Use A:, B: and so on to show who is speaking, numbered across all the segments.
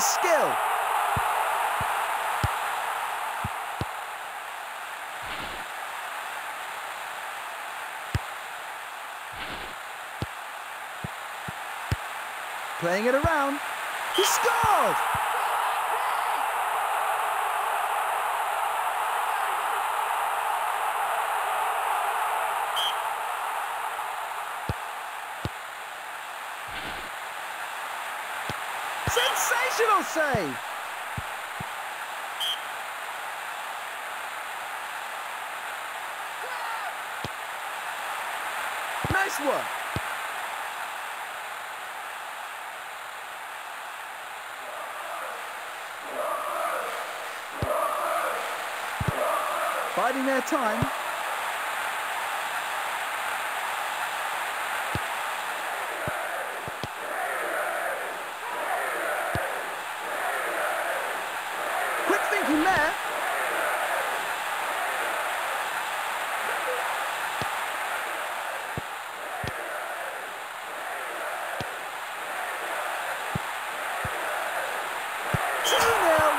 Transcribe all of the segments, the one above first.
A: skill. Playing it around. He scored! Sensational save! Nice work. Biding their time. Quick thinking there. Two nil.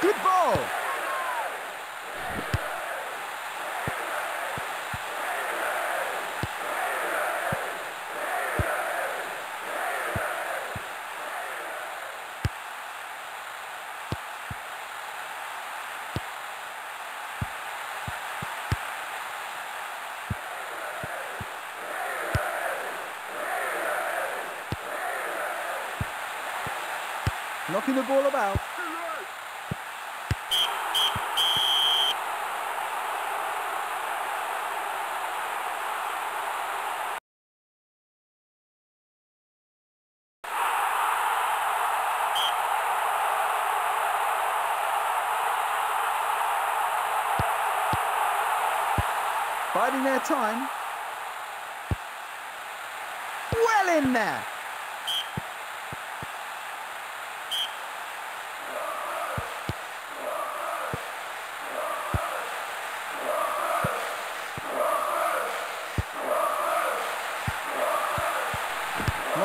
A: Good ball. Knocking the ball about. Biding their time. Well in there.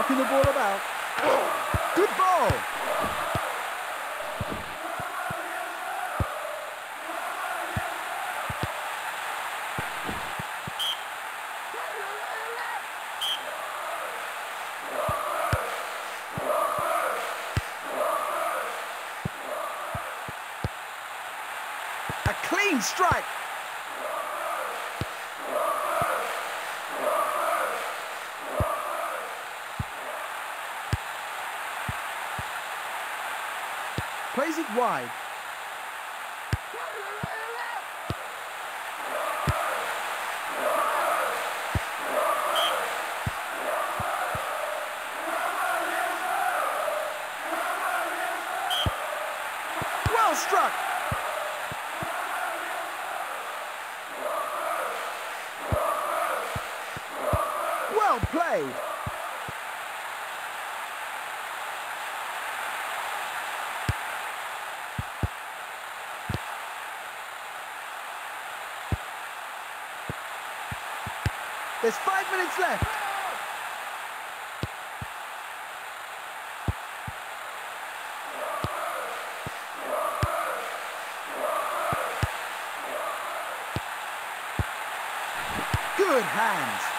A: Knocking the ball about. Good ball. A clean strike. Plays it wide. Well struck. Well played. There's five minutes left. Good hands.